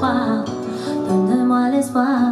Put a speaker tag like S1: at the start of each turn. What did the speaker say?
S1: Donne-moi l'espoir.